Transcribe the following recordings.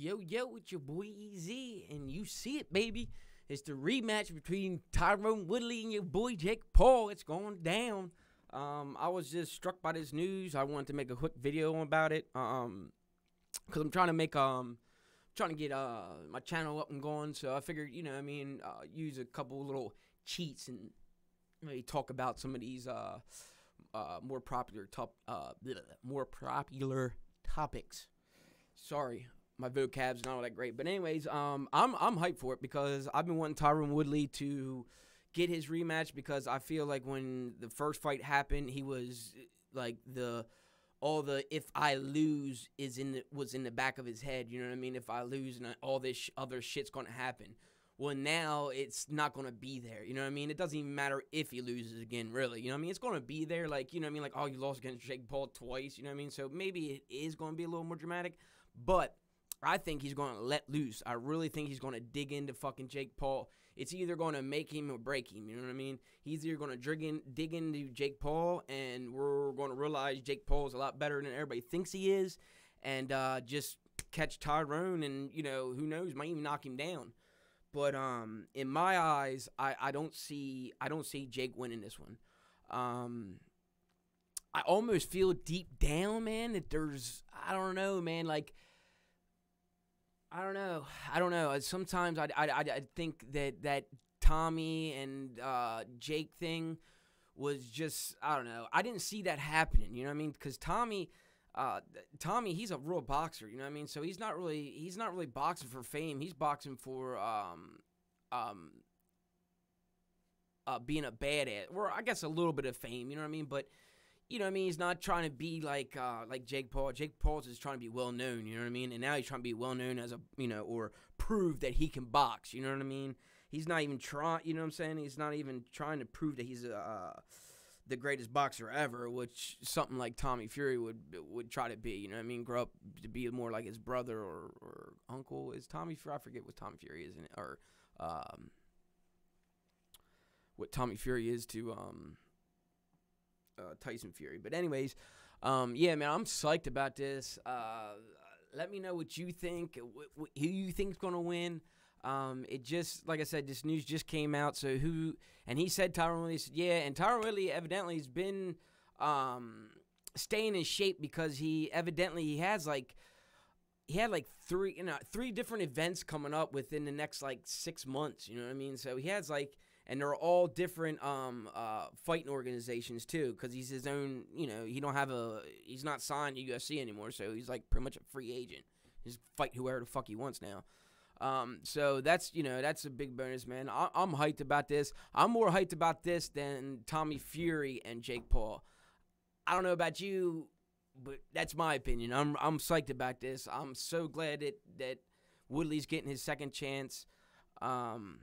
Yo, yo, it's your boy EZ, and you see it, baby. It's the rematch between Tyron Woodley and your boy Jake Paul. It's going down. Um, I was just struck by this news. I wanted to make a quick video about it. Um, cause I'm trying to make um, trying to get uh my channel up and going. So I figured, you know, I mean, uh, use a couple little cheats and maybe talk about some of these uh, uh more popular top uh bleh, more popular topics. Sorry, my vocab's not all that great. But anyways, um, I'm I'm hyped for it because I've been wanting Tyron Woodley to get his rematch because I feel like when the first fight happened, he was like the all the if I lose is in the, was in the back of his head. You know what I mean? If I lose and all this other shit's gonna happen. Well, now it's not gonna be there. You know what I mean? It doesn't even matter if he loses again, really. You know what I mean? It's gonna be there. Like you know what I mean? Like oh, you lost against Jake Paul twice. You know what I mean? So maybe it is gonna be a little more dramatic, but I think he's going to let loose. I really think he's going to dig into fucking Jake Paul. It's either going to make him or break him. You know what I mean? He's either going to dig, in, dig into Jake Paul, and we're going to realize Jake Paul is a lot better than everybody thinks he is, and uh, just catch Tyron, and you know who knows, might even knock him down. But um, in my eyes, I, I don't see I don't see Jake winning this one. Um, I almost feel deep down, man, that there's I don't know, man, like I don't know. I don't know. Sometimes I, I, I think that that Tommy and uh, Jake thing was just I don't know. I didn't see that happening. You know what I mean? Because Tommy, uh, Tommy, he's a real boxer. You know what I mean? So he's not really he's not really boxing for fame. He's boxing for um, um, uh, being a badass, or I guess a little bit of fame. You know what I mean? But you know what I mean? He's not trying to be like uh, like Jake Paul. Jake Paul's just trying to be well known, you know what I mean? And now he's trying to be well known as a you know, or prove that he can box, you know what I mean? He's not even trying, you know what I'm saying? He's not even trying to prove that he's uh, the greatest boxer ever, which something like Tommy Fury would would try to be, you know what I mean? Grow up to be more like his brother or, or uncle. Is Tommy Fury? I forget what Tommy Fury is, or um, what Tommy Fury is to um uh, Tyson Fury. But anyways, um, yeah, man, I'm psyched about this. Uh, let me know what you think. Wh- wh- who you think's gonna win? Um, it just like I said, this news just came out. So who? And he said Tyron Woodley said yeah, and Tyron Woodley evidently has been um, staying in shape because he evidently he has like he had like three you know three different events coming up within the next like six months. You know what I mean? So he has like and they're all different um, uh, fighting organizations too because he's his own you know he don't have a he's not signed to UFC anymore so he's like pretty much a free agent. He's fight whoever the fuck he wants now. Um, so that's you know that's a big bonus man. I- I'm hyped about this. I'm more hyped about this than Tommy Fury and Jake Paul. I don't know about you but that's my opinion. I'm I'm psyched about this. I'm so glad that that Woodley's getting his second chance. Um,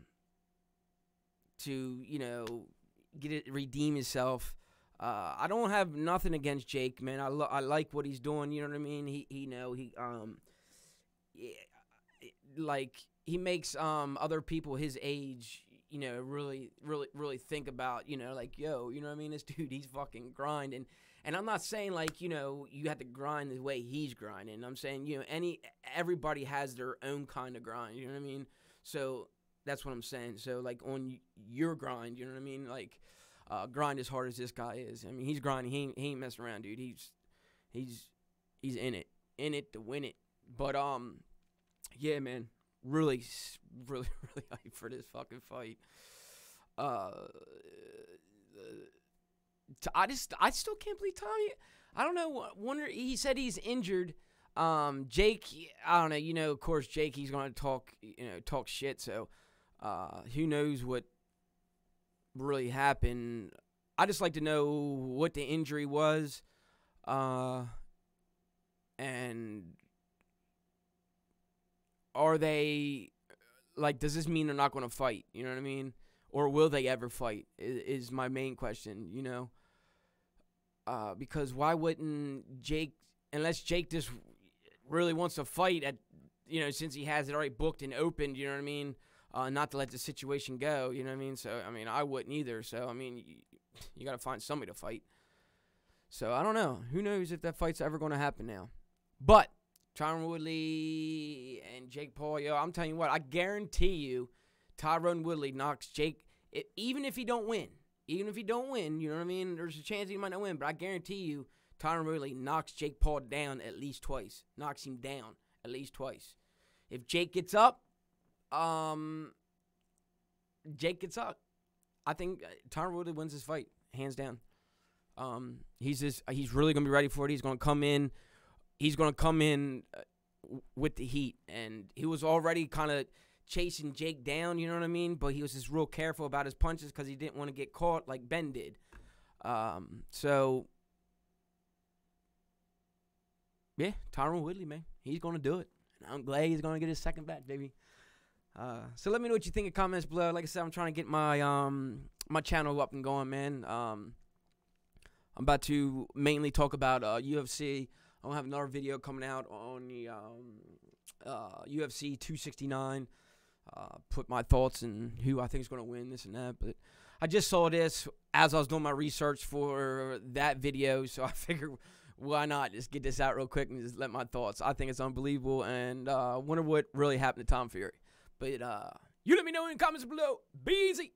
to you know get it redeem himself. Uh, I don't have nothing against Jake, man. I, lo- I like what he's doing. You know what I mean? He he know he um yeah, like he makes um other people his age you know really really really think about you know like yo you know what I mean this dude he's fucking grinding and I'm not saying like you know you have to grind the way he's grinding I'm saying you know any everybody has their own kind of grind you know what I mean so that's what I'm saying. So like on your grind, you know what I mean? Like uh, grind as hard as this guy is. I mean, he's grinding. He ain't, he ain't messing around, dude. He's he's he's in it, in it to win it. But um, yeah, man, really, really, really hyped for this fucking fight. Uh, I just I still can't believe Tommy. I don't know. Wonder he said he's injured. Um, Jake, I don't know. You know, of course, Jake, he's gonna talk, you know, talk shit. So uh, who knows what really happened? I just like to know what the injury was, uh, and are they like? Does this mean they're not going to fight? You know what I mean? Or will they ever fight? Is, is my main question. You know, uh, because why wouldn't Jake? Unless Jake just really wants to fight at, you know, since he has it already booked and opened. You know what I mean? Uh, not to let the situation go. You know what I mean? So I mean, I wouldn't either. So I mean, you, you got to find somebody to fight. So I don't know. Who knows if that fight's ever going to happen now? But Tyron Woodley and Jake Paul. Yo, I'm telling you what, I guarantee you, Tyron Woodley knocks Jake. It, even if he don't win, even if he don't win, you know what I mean. There's a chance he might not win, but I guarantee you, Tyron Woodley knocks Jake Paul down at least twice. Knocks him down at least twice. If Jake gets up, um, Jake gets up. I think uh, Tyron Woodley wins this fight hands down. Um, he's just he's really gonna be ready for it. He's gonna come in. He's gonna come in uh, with the heat, and he was already kind of chasing Jake down. You know what I mean? But he was just real careful about his punches because he didn't want to get caught like Ben did. Um, so yeah, Tyron Woodley, man, he's gonna do it. And I'm glad he's gonna get his second back, baby. Uh, so let me know what you think in comments below. Like I said, I'm trying to get my um my channel up and going, man. Um, I'm about to mainly talk about uh, UFC. I'll have another video coming out on the um, uh, UFC 269. Uh, put my thoughts and who I think is going to win this and that. But I just saw this as I was doing my research for that video, so I figured why not just get this out real quick and just let my thoughts. I think it's unbelievable, and uh, wonder what really happened to Tom Fury. But uh, you let me know in the comments below. Be easy.